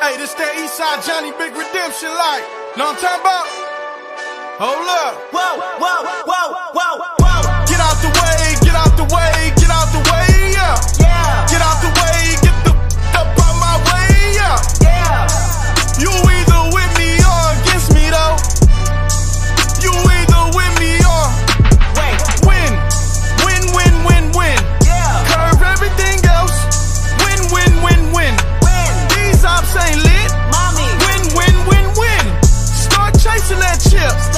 Hey, this that Eastside Johnny Big Redemption like. Know what I'm talking about? Hold up. Whoa. and chips.